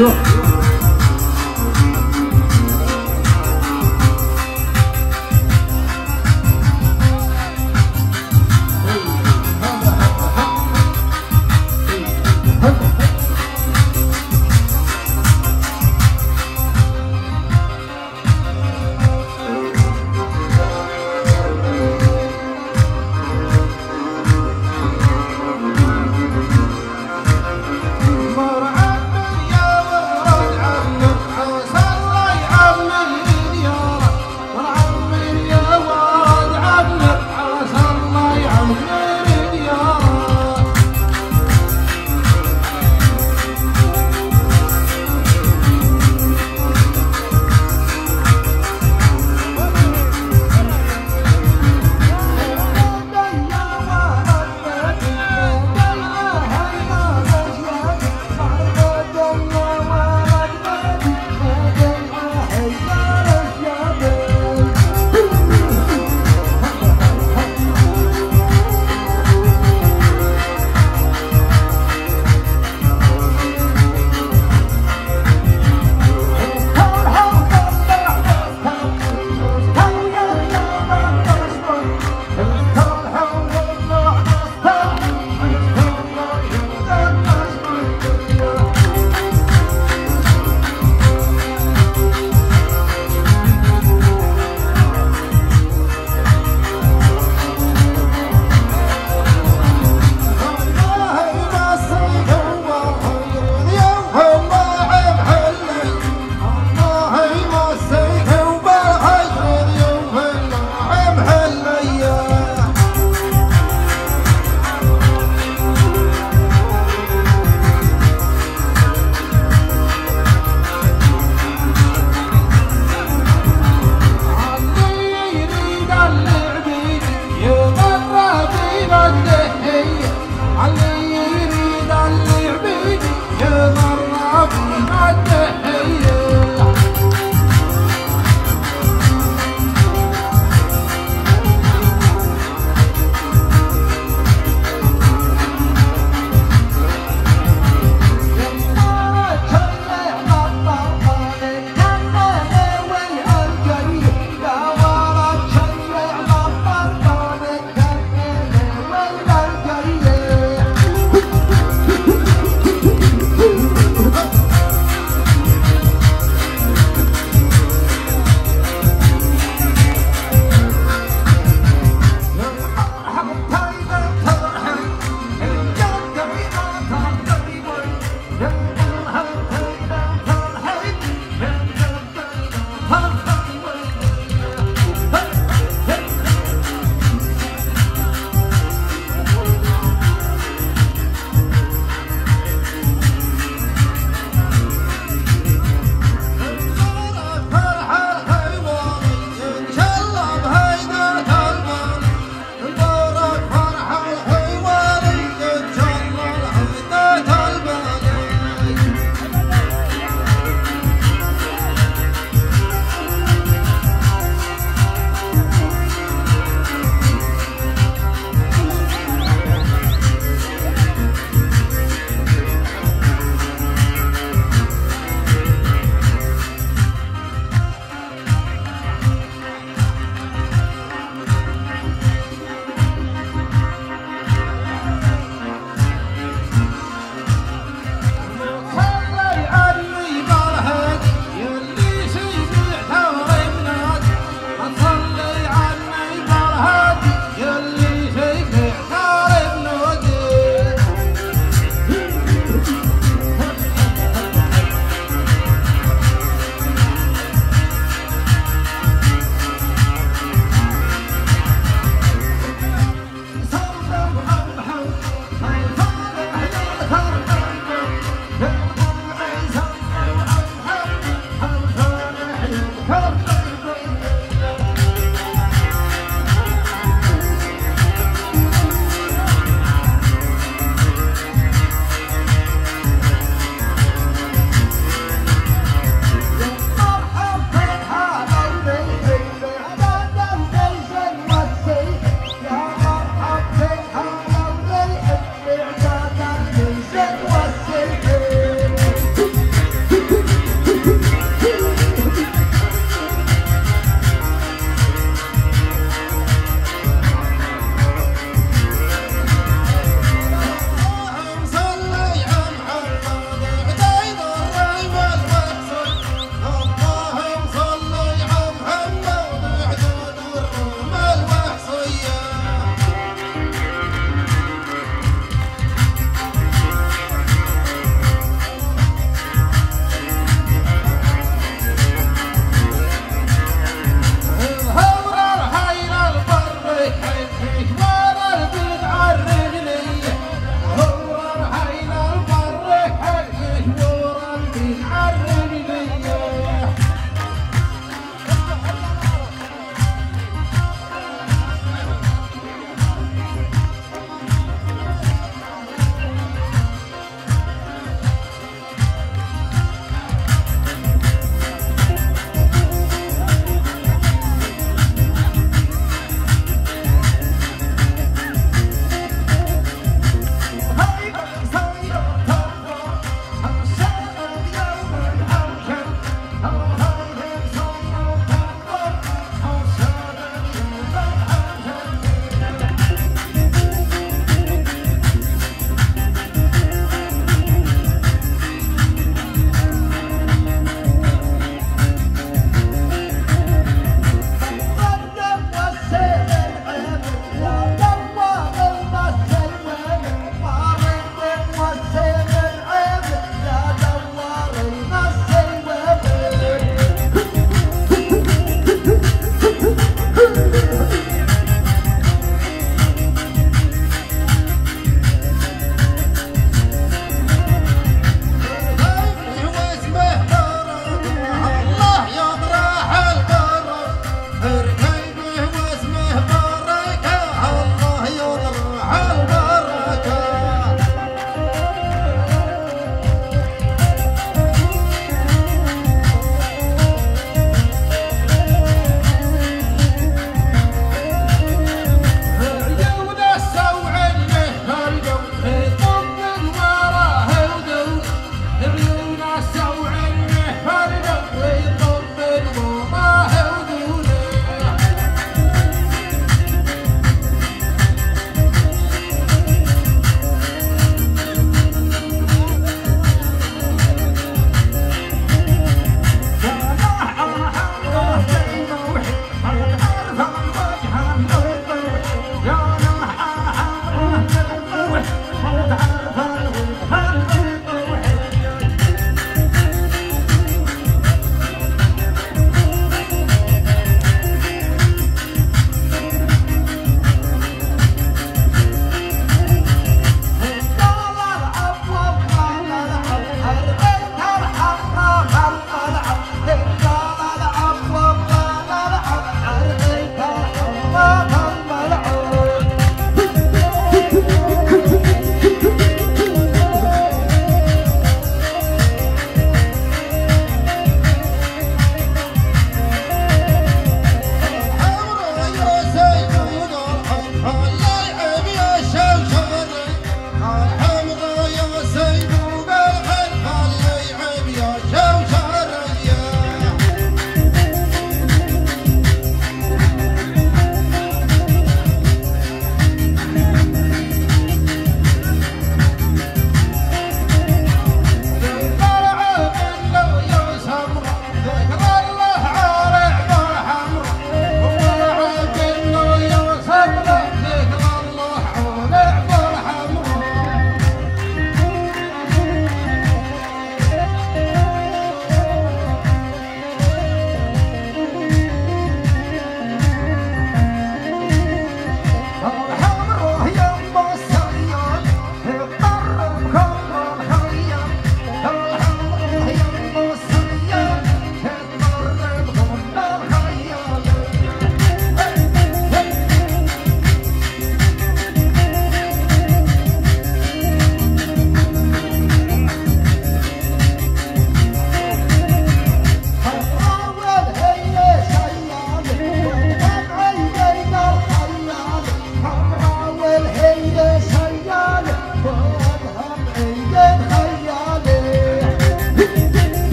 Thank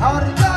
Ahorita